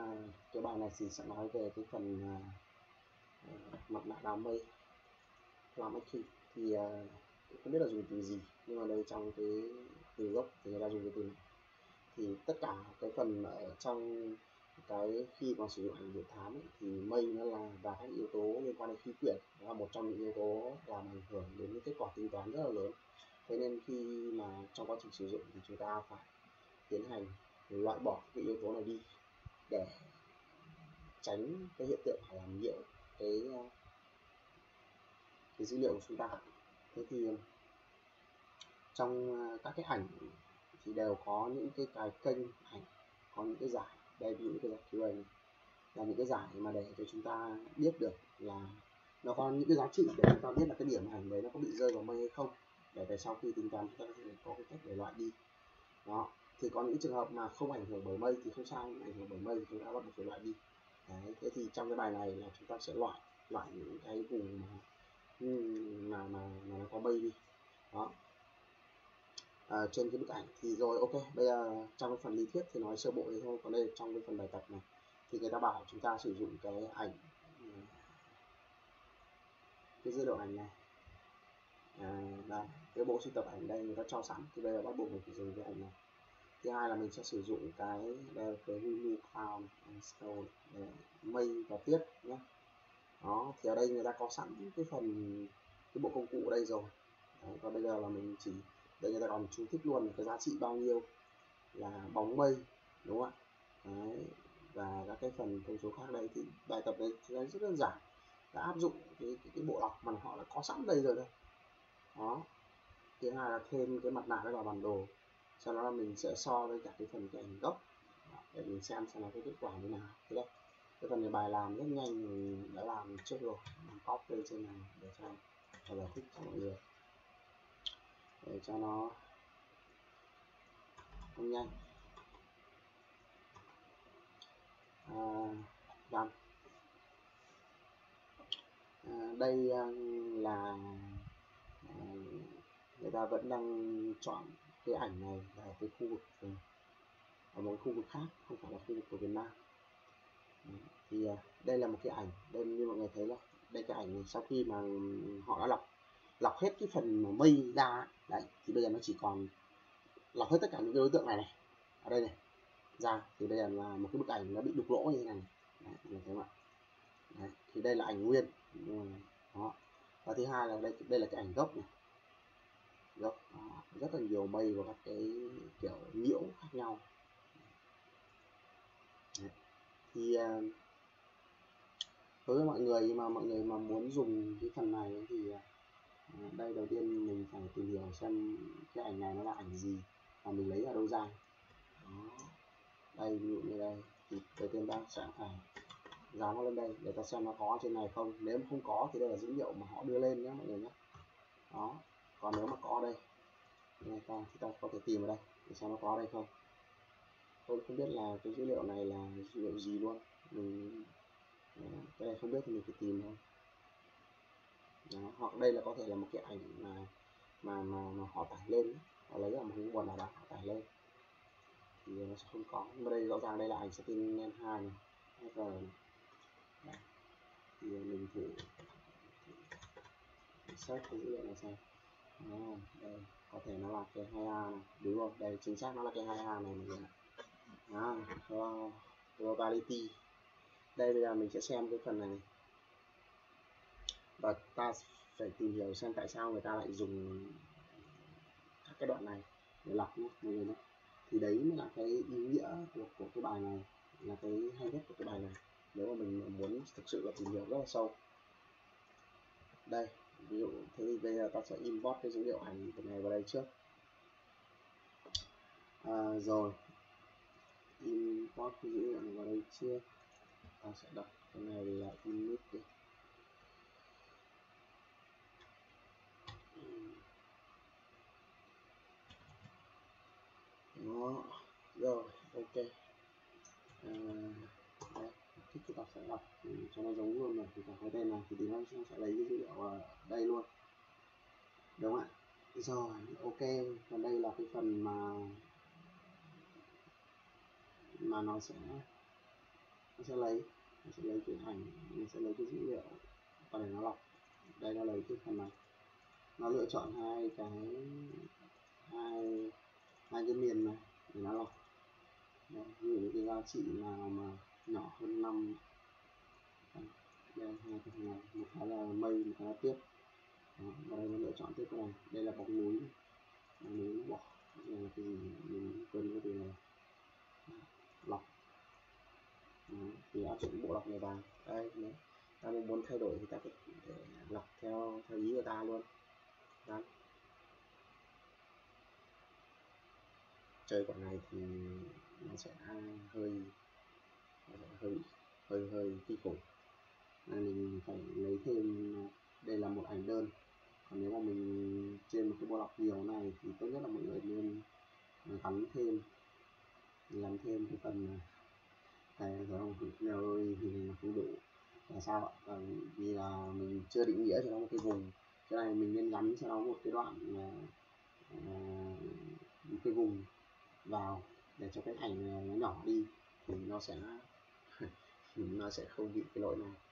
à, cái bài này thì sẽ nói về cái phần à, à mặt nạ đám mây làm key thì à, không biết là dùng từ gì nhưng mà đây trong cái từ gốc thì người ta dùng cái từ này. Thì tất cả cái phần ở trong cái khi mà sử dụng ảnh điện thám ấy, thì mây nó là và các yếu tố liên quan đến khí quyển là một trong những yếu tố làm ảnh hưởng đến những kết quả tính toán rất là lớn. Thế nên khi mà trong quá trình sử dụng thì chúng ta phải tiến hành loại bỏ cái yếu tố này đi để tránh cái hiện tượng phải làm nhiễu cái ờ, cái dữ liệu của chúng ta. Thế thì ờ, trong ờ, các cái ảnh thì đều có những cái cái kênh ảnh, có những cái giải, đây những cái giải QA này là những cái giải mà để cho chúng ta biết được là nó có những cái giá trị để chúng ta biết là cái điểm ảnh đấy nó có bị rơi vào mây hay không, để về sau khi tính toán chúng ta có thể có cái cách để loại đi. Đó thì có những trường hợp mà không ảnh hưởng bởi mây thì không sao ảnh hưởng bởi mây thì chúng ta bắt buộc phải loại đi. Đấy thế thì trong cái bài này là chúng ta sẽ loại loại những cái vùng mà mà mà, mà nó có mây đi. Đó. À, trên cái bức ảnh thì rồi ok bây giờ trong cái phần lý thuyết thì nói sơ bộ thế thôi còn đây trong cái phần bài tập này. Thì người ta bảo chúng ta sử dụng cái ảnh à, cái dữ liệu ảnh này. À, đây cái bộ sưu tập ảnh đây người ta cho sẵn thì bây giờ bắt buộc mình phải dùng cái ảnh này thứ hai là mình sẽ sử dụng cái đây cái Lulu cloud and để mây và tiết nhé. Đó thì ở đây người ta có sẵn cái phần cái bộ công cụ ở đây rồi. Đấy, và bây giờ là mình chỉ đây người ta còn chú thích luôn cái giá trị bao nhiêu là bóng mây đúng không ạ? Đấy, và các cái phần thông số khác đây thì bài tập đấy thì rất đơn giản. Đã áp dụng cái, cái, cái bộ lọc mà họ đã có sẵn đây rồi đây. Đó thứ hai là thêm cái mặt nạ vào bản đồ sau đó mình sẽ so với cả cái phần cái hình gốc. Để mình xem xem là cái kết quả như nào. Thế đây cái phần này bài làm rất nhanh mình đã làm trước rồi. Mình copy lên trên này để cho và giải thích cho mọi người. Để cho nó không nhanh. À, done. À, đây à, là à, người ta vẫn đang chọn cái ảnh này ở cái khu vực ừ, ở một khu vực khác không phải là khu vực của Việt Nam. Thì à, đây là một cái ảnh đây như mọi người thấy là đây cái ảnh này sau khi mà họ đã lọc lọc hết cái phần mà mây ra đấy thì bây giờ nó chỉ còn lọc hết tất cả những cái đối tượng này này ở đây này ra thì đây là một cái bức ảnh nó bị đục lỗ như thế này đấy, mình thấy không ạ? Đấy, thì đây là ảnh nguyên đó. Và thứ hai là đây đây là cái ảnh gốc này rất à, rất là nhiều mây và các cái kiểu nhiễu khác nhau. Thì à, đối với mọi người mà mọi người mà muốn dùng cái phần này thì à, đây đầu tiên mình phải tìm hiểu xem cái ảnh này nó là ảnh gì và mình lấy ở đâu ra. Đó. đây, ví dụ như đây. Thì đầu tiên ta sẽ phải dán nó lên đây để ta xem nó có trên này không. Nếu không có thì đây là dữ liệu mà họ đưa lên nhé, mọi người nhé. Đó còn nếu mà có đây này ta chúng ta có thể tìm ở đây để xem nó có đây không. Tôi không biết là cái dữ liệu này là dữ liệu gì luôn. Mình ờ, cái này không biết thì mình phải tìm thôi. Đó. hoặc đây là có thể là một cái ảnh mà mà mà, mà họ tải lên họ lấy ở một cái nguồn nào đó họ tải lên. Thì nó sẽ không có. Nhưng mà đây rõ ràng đây là ảnh Sentinel 2 này FR này. Thì mình thử, thử search cái dữ liệu này xem không? đây có thể nó là cái 2A này. Đúng không? đây chính xác nó là cái 2A này mọi người đó probability đây bây giờ mình sẽ xem cái phần này và ta phải tìm hiểu xem tại sao người ta lại dùng các cái đoạn này để lọc nhé mọi người nhé. Thì đấy mới là cái ý nghĩa của, của cái bài này là cái hay nhất của cái bài này. Nếu mà mình muốn thực sự là tìm hiểu rất là sâu. Đây ví dụ thế thì bây giờ ta sẽ import cái dữ liệu ảnh từ này vào đây trước. À, rồi. Import cái dữ liệu này vào đây chưa ta sẽ đặt cái này là in đi đó rồi ok à, kích thích chúng ta sẽ đọc cho nó giống luôn này thì cái tên này thì nó sẽ lấy cái dữ liệu ở đây luôn. Đúng không ạ? Rồi ok còn đây là cái phần mà mà nó sẽ nó sẽ lấy nó sẽ lấy cái ảnh nó sẽ lấy cái dữ liệu và để nó lọc. Đây nó lấy cái phần này nó lựa chọn hai cái hai hai cái miền này để nó lọc. Đấy, ví dụ cái giá trị nào mà nhỏ hơn 5 đây hai cái thằng này một cái là mây một cái là tuyết. Và đây mình lựa chọn tiếp cái này đây là bóng núi. Bóng núi nó bỏ. Đây là cái gì mình quên cái từ này lọc. Đó, thì áp dụng bộ lọc này vào. Đây nếu ta muốn thay đổi thì ta có thể lọc theo theo ý của ta luôn. Đó. chơi quả này thì nó sẽ hơi hơi hơi kinh khủng nên mình phải lấy thêm đây là một ảnh đơn. Còn nếu mà mình trên một cái bộ lọc nhiều này thì tốt nhất là mọi người nên à, gắn thêm làm thêm cái phần này rồi không ơi thì mình không đủ. Là sao ạ? À, vì là mình chưa định nghĩa cho nó một cái vùng. Cái này mình nên gắn cho nó một cái đoạn uh, một cái vùng vào để cho cái ảnh nó nhỏ đi thì nó sẽ nó sẽ không bị cái lỗi này.